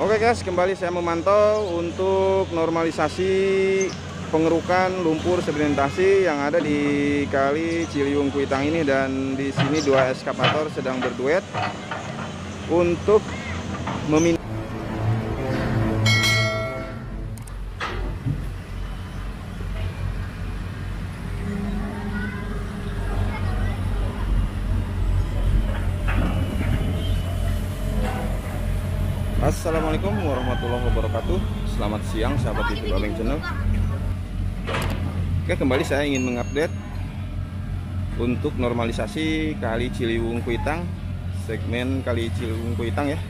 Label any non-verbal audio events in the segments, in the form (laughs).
Oke guys, kembali saya memantau untuk normalisasi pengerukan lumpur sedimentasi yang ada di Kali Ciliwung Kuitang ini. Dan di sini dua eskavator sedang berduet untuk memin Assalamualaikum warahmatullahi wabarakatuh. Selamat siang sahabat YouTube Abeng Channel. Oke kembali saya ingin mengupdate Untuk normalisasi Kali Ciliwung Kuitang Segmen Kali Ciliwung Kuitang ya.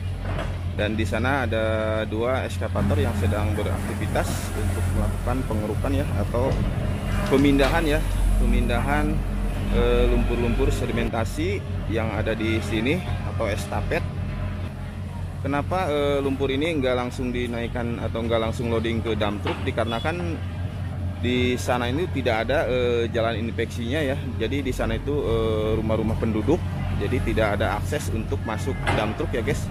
Dan di sana ada dua eskavator yang sedang beraktivitas Untuk melakukan pengerukan ya Atau pemindahan ya. Pemindahan eh, lumpur-lumpur sedimentasi yang ada di sini Atau estafet Kenapa e, lumpur ini nggak langsung dinaikkan atau nggak langsung loading ke dump truck? Dikarenakan di sana ini tidak ada e, jalan infeksinya ya. Jadi di sana itu eh, rumah-rumah penduduk, jadi tidak ada akses untuk masuk dump truck ya guys.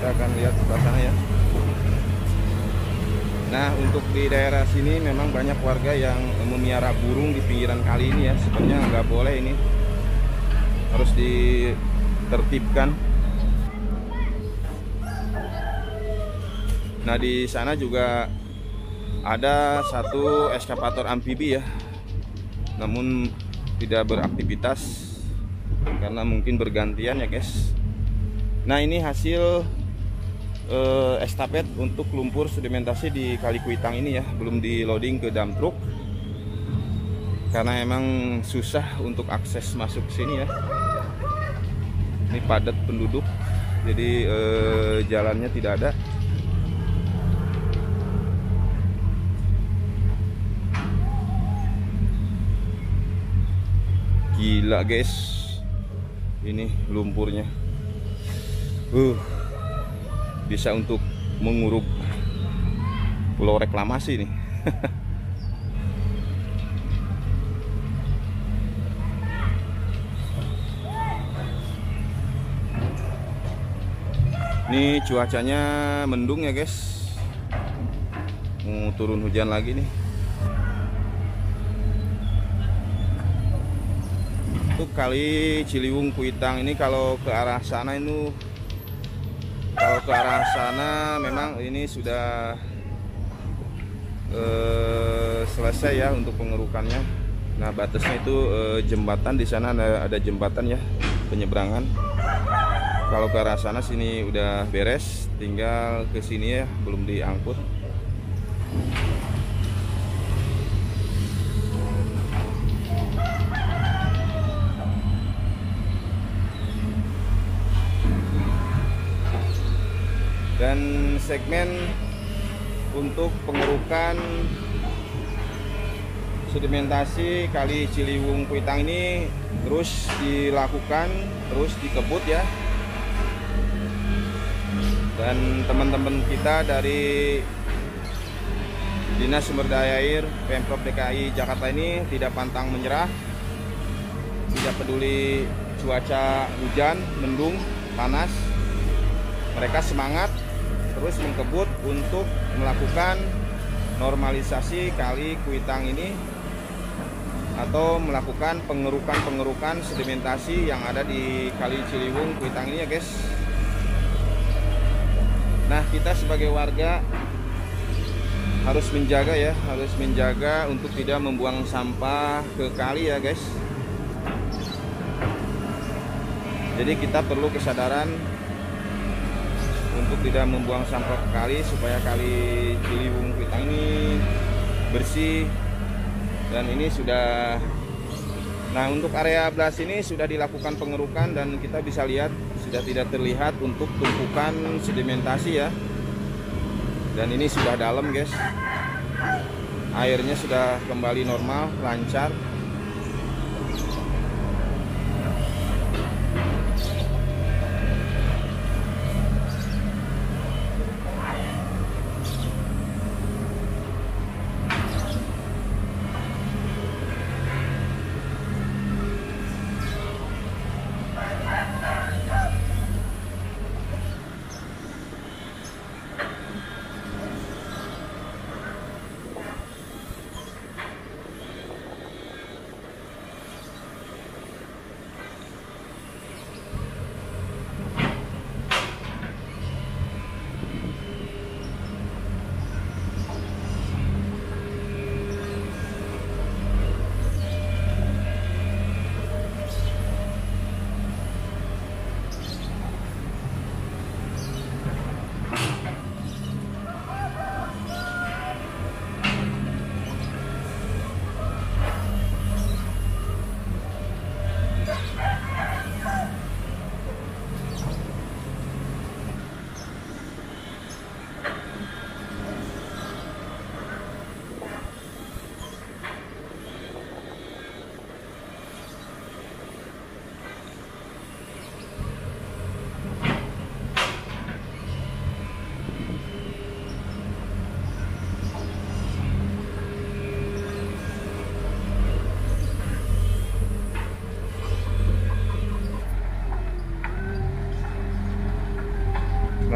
kita akan lihat sebelah sana ya Nah untuk di daerah sini memang banyak warga yang memiara burung di pinggiran kali ini ya. Sebenarnya nggak boleh ini. Harus ditertibkan. Nah di sana juga ada satu eskavator amfibi ya. Namun tidak beraktivitas Karena mungkin bergantian ya guys. Nah ini hasil uh, estafet untuk lumpur sedimentasi di Kali Kuitang ini ya belum di loading ke dump truck. Karena emang susah untuk akses masuk sini ya. Ini padat penduduk jadi uh, jalannya tidak ada. Gila guys. Ini lumpurnya. Uh bisa untuk menguruk pulau reklamasi nih. (laughs) Ini cuacanya mendung ya guys. Mau turun hujan lagi nih. Untuk kali Ciliwung Kuitang ini kalau ke arah sana itu kalau ke arah sana memang ini sudah uh, selesai ya untuk pengerukannya. Nah batasnya itu uh, jembatan di sana ada, ada jembatan ya penyeberangan. Kalau ke arah sana sini udah beres tinggal ke sini ya belum diangkut segmen untuk pengerukan sedimentasi kali Ciliwung Kuitang ini terus dilakukan terus dikebut ya. Dan teman-teman kita dari Dinas Sumber Daya Air Pemprov DKI Jakarta ini tidak pantang menyerah tidak peduli cuaca hujan, mendung, panas mereka semangat terus mengkebut untuk melakukan normalisasi kali Kuitang ini atau melakukan pengerukan-pengerukan sedimentasi yang ada di kali Ciliwung Kuitang ini ya guys. Nah kita sebagai warga harus menjaga ya harus menjaga untuk tidak membuang sampah ke kali ya guys. Jadi kita perlu kesadaran untuk tidak membuang sampah ke kali supaya kali Ciliwung Kuitang ini bersih. Dan ini sudah nah untuk area belas ini sudah dilakukan pengerukan dan kita bisa lihat sudah tidak terlihat untuk tumpukan sedimentasi ya. Dan ini sudah dalam guys. Airnya sudah kembali normal lancar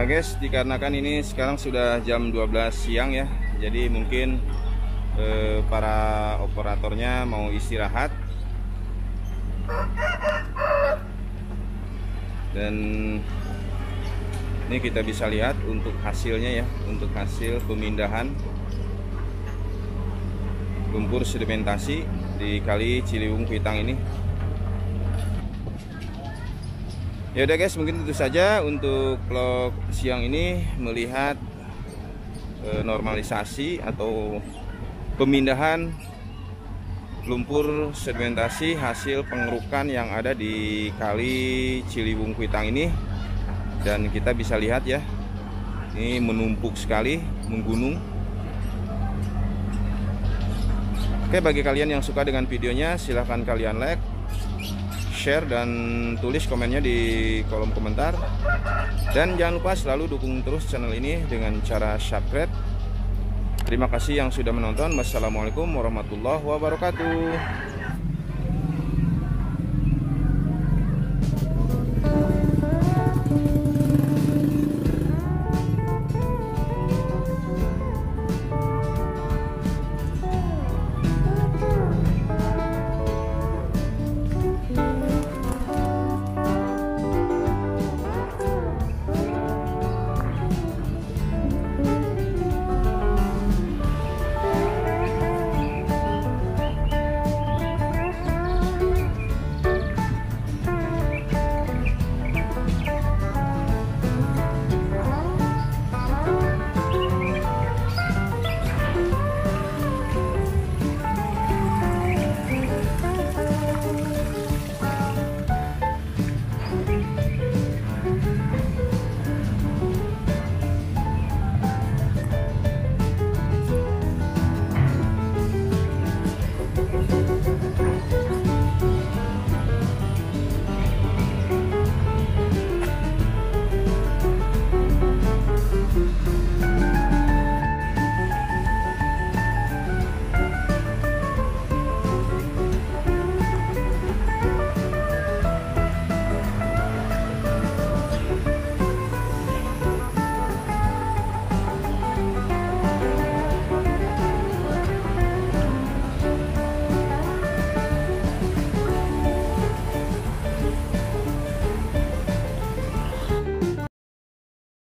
Nah guys, dikarenakan ini sekarang sudah jam 12 siang ya, jadi mungkin eh, para operatornya mau istirahat. Dan ini kita bisa lihat untuk hasilnya ya untuk hasil pemindahan lumpur sedimentasi di kali Ciliwung Kuitang ini ya udah guys mungkin itu saja untuk vlog siang ini melihat e, normalisasi atau pemindahan lumpur sedimentasi hasil pengerukan yang ada di kali Ciliwung Kuitang ini. Dan kita bisa lihat ya ini menumpuk sekali menggunung. Oke bagi kalian yang suka dengan videonya silahkan kalian like share dan tulis komennya di kolom komentar. Dan jangan lupa selalu dukung terus channel ini dengan cara subscribe. Terima kasih yang sudah menonton. Wassalamualaikum warahmatullahi wabarakatuh